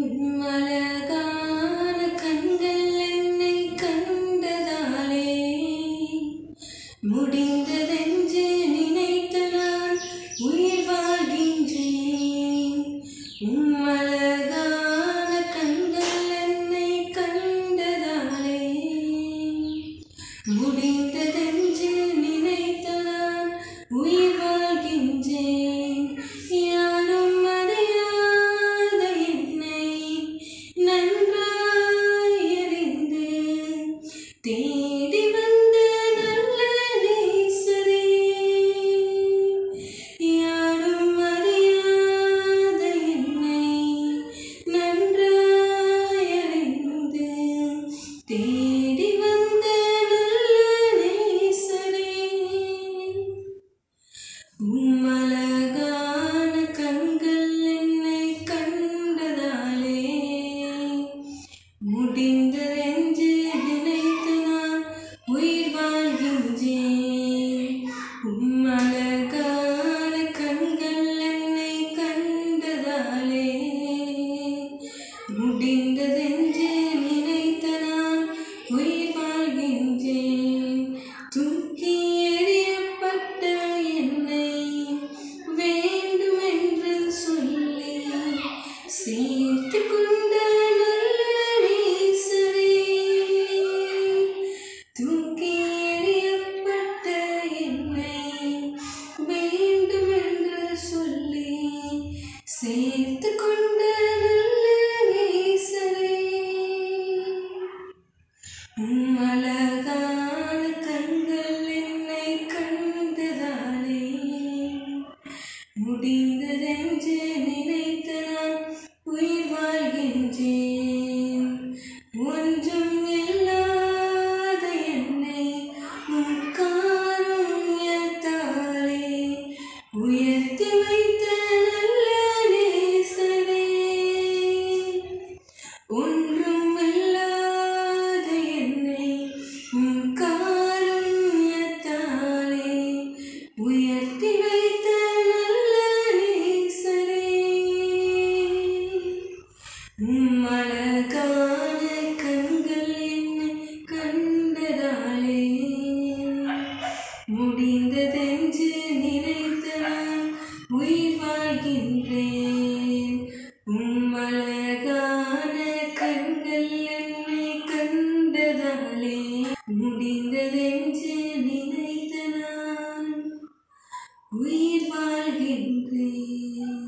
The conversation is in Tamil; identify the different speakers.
Speaker 1: உன்மழகான கண்கள் என்னை கண்டதாலே. முடிந்ததென்று நினைத்த நான் உயிர் வாழ்கின்றேன். உன்மழகான கண்கள் என்னை Sim, que முடிந்ததென்று நினைத்த நான் உயிர் வாழ்கின்றேன். உம்மழகான கண்கள் என்னை கண்டதாலே முடிந்ததென்று நினைத்த நான் உயிர் வாழ்கின்றேன்.